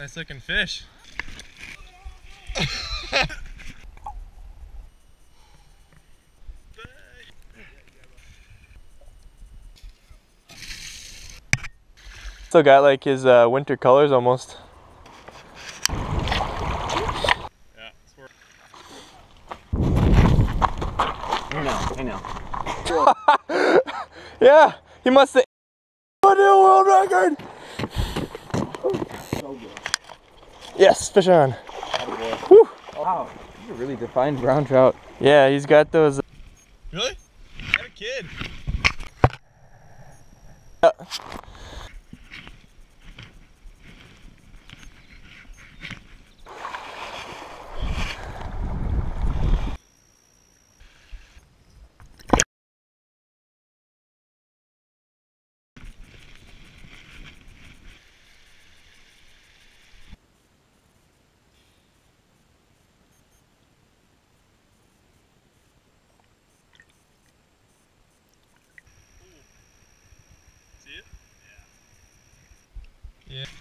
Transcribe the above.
Nice looking fish. Still got like his uh, winter colors almost. Yeah, I know, I know. Yeah, he must have. A new world record! Yes, fish on. Wow, these are really defined brown trout. Yeah, he's got those. Uh, really? Got a kid. Yeah.